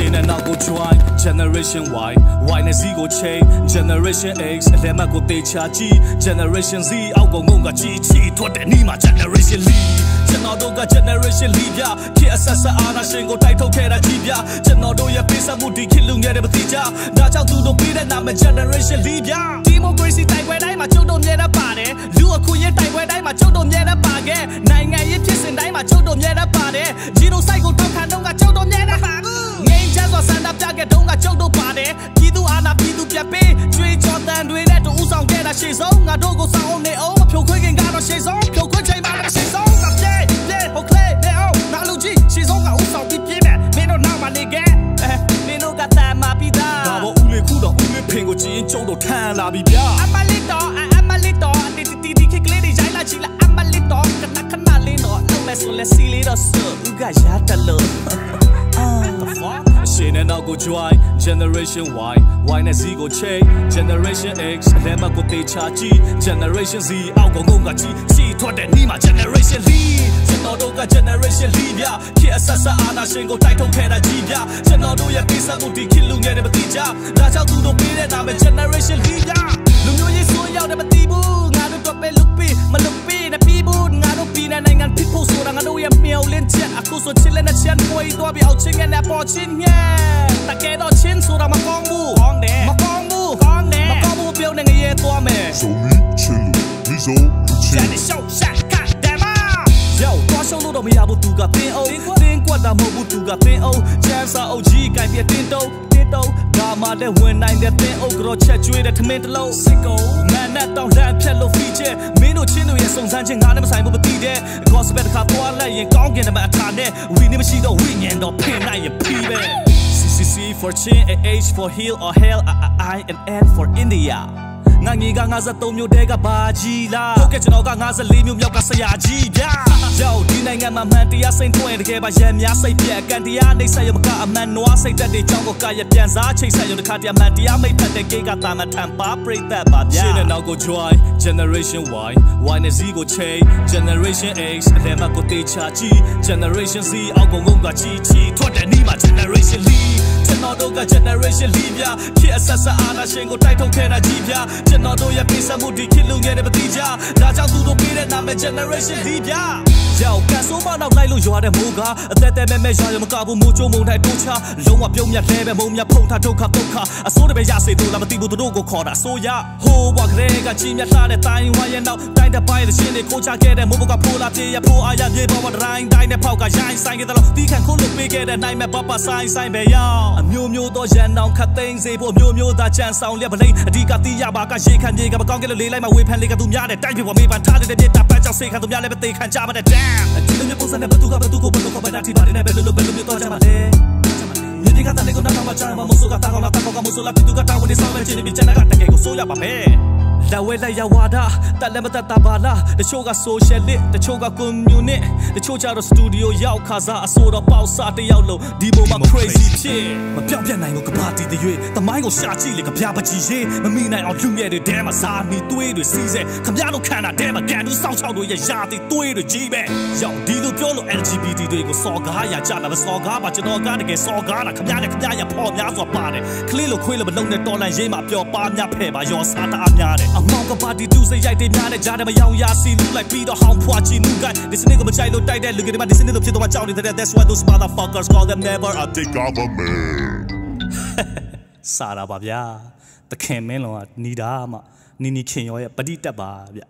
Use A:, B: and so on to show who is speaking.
A: and now go join generation Y Y နဲ့ Z ကို chain generation X အလဲမတ်ကိုတေချာကြည့် generation Z အောက်ကုန်ကုန်ကကြည့်ချီထွက်တဲ့နီးမှာ generation Lee ကျွန်တော်တို့က generation Lee ပြခေအဆက်ဆက်အားနာရှင်ကိုတိုက်ထုတ်ခဲ့တာကြီးပြကျွန်တော်တို့ရဲ့ပေးဆက်မှုဒီခေလူငယ်တွေမသိကြဒါကြောင့်သူတို့ပေးတဲ့နာမည် generation Lee ပြ democracy တိုက်ပွဲတိုင်းမှာကျုပ်တို့မြဲတတ်ပါတယ်လူအခွင့်အရေးတိုက်ပွဲတိုင်းမှာကျုပ်တို့မြဲတတ်ပါခဲ့နိုင်ငံရေးဖြစ်စဉ်တိုင်းမှာကျုပ်တို့မြဲတတ်ပါတယ် genocide ကိုတောက်ခံတော့ကကျုပ်တို့မြဲတတ်ပါ တုန်းကကျုပ်တို့ပါတယ်ပြည်သူအာဏာပြည်သူပြတ်ပေးကျွေးချော်တန်တွေနဲ့တူဦးဆောင်ခဲ့တာရှေ့ဆုံးငါတို့ကိုဆောင်အောင်နေအောင်မဖြိုခွင်းခင်ကတော့ရှေ့ဆုံးဖြိုခွင်းချိန်မှာလည်းရှေ့ဆုံးကပြေးပြေးဟုတ်ကဲ့နေအောင်ငါလူကြီးရှေ့ဆုံးကဦးဆောင်ပြီးပြေးမယ်မင်းတို့နောက်မှနေခဲ့မင်းတို့ကတမ်းမှာပြီးသားဒါပေါ်ဦးလေးခုတော့ဦးလေးဖင်ကိုကြည့်ရင်ကျုံတော့ထမ်းလာပြီဗျာအမလီတော့အမလီတော့တီတီတီခက်ကလေးတွေရိုင်းလာချီလာအမလီတော့ကနခနလေးတော့လုံးလဲဆိုလဲစီလေးတော့ဆိုဦးကရတလို့ the fuck ရှင်နဲ့နောက်ကို join generation Y Y နဲ့ Z ကို chain generation X လဲမကိုတေချာကြည့် generation Z အောက်ကုန်ကုန်ကကြည့်စီထွက်တဲ့နီးမှာ generation Lee ကျွန်တော်တို့က generation Lee ပြခေအဆက်ဆက်အာနာရှင်ကိုတိုက်ထုတ်ခဲ့တာကြီးပြကျွန်တော်တို့ရဲ့ကိစ္စကိုဒီခေလူငယ်တွေမသိကြဒါကြောင့်သူတို့ပေးတဲ့နာမည် generation Lee ပြ တော့ပြီးအောင်ချင်းနဲ့ပေါ်ချင်းညဲတကယ်တော့ချင်းဆိုတာမကောင်းဘူးကောင်းတယ်မကောင်းဘူးကောင်းတယ်မကောင်းဘူးပြောနေငရဲသွားမယ်
B: So me chill, me so
A: ရှ
B: chill.
A: က်နေရှောက်ရှက်ကဒဲမယောသွားရှုံးလို့တော့မရဘူးသူကတင်းအောင်တင်းကွက်တာမဟုတ်ဘူးသူကတင်းအောင်ချမ်းစာအုပ်ကြီးကင်ပြတင်းတုံး တင်းတုံးဒါမှတဲ့ဝင်နိုင်တဲ့တင်းအုပ်ကတော့ချက်ကျွေးတဲ့ထမင်းတစ်လုံးစစ်ကုံမန်နဲ့တောင်းလန့်ဖြတ်လို့ feature မင်းတို့ချင်းတို့ရဲ့စုံစမ်းခြင်းငါနဲ့မဆိုင်ဘူးမသိတဲ့ gospel တစ်ခါသွားလိုက်ရင်ကောင်းကင်တဲ့မအခါနဲ့ဝီနေမရှိတော့ဝိညာဉ်တော့ဖင်လိုက်ရင်ဖီးပဲ CCC for chin and H for heel or hell I, I and N for India ငါငီက53မျိုးတဲကဘာကြီးလားဟုတ်ကဲ့ကျွန်တော်က54မျိုးမြောက်ကဆရာကြီးဗျာယောဒီနိုင်ငံမှာမှန်တရားစိတ်ထွင်တကယ်ပါရန်များစိတ်ပြက်ကန်တရားနှိမ့်ဆက်ရမကအမှန်နွားစိတ်သက်တွေကြောင်းကိုကရပြန်စားချိတ်ဆက်ရတခါတည်းမှန်တရားမိတ်ဖက်တဲ့ကိကတာမထံပါပြိသက်ပါဗျာရှင်းတဲ့နောက်ကို join generation Y Y နဲ့ Z ကို chain generation X အလဲမကိုတေချာကြည့် generation Z အောက်ကုန်ကုန်ကချီချီထွက်တဲ့နီး မှာ generation Lee ကျွန်တော်တို့က generation Lee ဗျာခေအဆက်ဆက်အာနာရှင်ကိုတိုက်ထုတ်ခဲ့တာကြီးဗျာကျွန်တော်တို့ရဲ့ပေးဆက်မှုဒီခေလူငယ်တွေမသိကြဒါကြောင့်သူတို့ပေးတဲ့နာမည် generation Lee ဗျာယောကန်ဆိုးမနောက်လိုက်လို့ရွာတဲ့မိုးကအသက်သက်မဲ့မဲ့ရွာရမကဘူးမိုးချိုးမုံတိုင်းတိုးချလုံးဝပြုံးမြတ်လဲပဲမုံမြတ်ဖုံထားဒုက္ခဒုက္ခအစိုးတပဲရစေတို့လားမသိဘူးသူတို့ကိုခေါ်တာအစိုးရဟိုးဘွားကလေးကကြီးမြတ်ထားတဲ့တိုင်းဝါရဲ့နောက်တိုင်းတစ်ပိုင်းတဲ့ရှင်တွေကိုချခဲ့တဲ့မိုးဘကဖိုးလာပြေရဖိုးအားရပြေပေါ်မှာတိုင်းတိုင်းနဲ့ဖောက်ကရိုင်းဆိုင်ခဲ့တယ်လို့တီးခံခုလို့ပေးခဲ့တဲ့နိုင်မဲ့ပပဆိုင်ဆိုင်ပဲရောက်အမျိုးမျိုးသောရန်အောင်ခတ်သိမ်းစေဖို့မျိုးမျိုးသားချမ်းဆောင်လျက်ပလိအဓိကတီးရပါကရေခံပြေကမကောင်းကလေးလေးလိုက်မှဝေဖန်လေးကသူများတဲ့တိုင်းပြေပေါ်မေးပန်ထားတဲ့မြေတာပန်းကြောင့်စေခံသူများလည်းပဲတေခံကြပါတဲ့ damn အတူတူပုံစံနဲ့ဘသူကဘသူကိုဘလို့ခေါ်ပါတာဒီပါနေပဲလို့ဘယ်လိုမျိုးတော့ကြမှာလဲမြေဒီကတည်းကနာမချမ်းမမို့ဆိုကတာကောင်းလာတာကောင်းကမို့ဆိုလာပြသူကတာဝန်နေဆောင်မဲ့ချင်းပြီးချန်ကတကယ်ကိုဆိုရပါမယ် လက်ဝဲလက်ရဝါဒတက်လည်းမတက်တာပါလားတချို့က social lit တချို့က community တချို့ကျတော့ studio ရောက်ခါစားအစိုးတော့ပေါက်စားတယောက်လုံးဒီပုံမှာ crazy ဖြစ်မပြောင်းပြတ်နိုင်ဘူးကဘာတီတရွေတမိုင်းကိုရှာကြည့်လေကပြားပကြီးရေးမမိနိုင်အောင်လူငယ်တွေတဲမှာစားနေသွေးတွေစီးစဲခမရတို့ခံတာတဲမှာကန်တူးစောက်ချောက်တို့ရဲ့ရာတီသွေးတွေကြီးပဲရောက်ဒီလိုပြောလို့ LGBT တွေကိုစော်ကားရကြတာမစော်ကားပါကျွန်တော်ကတကယ်စော်ကားတာခမရနဲ့ခမရရပေါ်များစွာပါတယ်ကလေးလိုခွေးလိုမလုံးနဲ့တော်လန်ရေးမှာပျော်ပါများဖဲ့ပါရောစားတာအများတယ်အမောင်ကပါတီတူစိတ်ရိုက်တွေများတဲ့ကြားတယ်မယောင်ရစီလူလိုက်ပြီးတော့ဟောင်းဖွာချီနူကဒီစနစ်ကိုမချိုက်လို့တိုက်တဲ့လူတွေမှာဒီစနစ်လိုဖြစ်တော့မှကြောက်နေတဲ့ that's why those motherfuckers call them never a
B: The government.
A: စားတာပါဗျာတခင်မင်းလုံးကနီးတာမှနီနီခင်ရောရဲ့ပဋိတက်ပါဗျ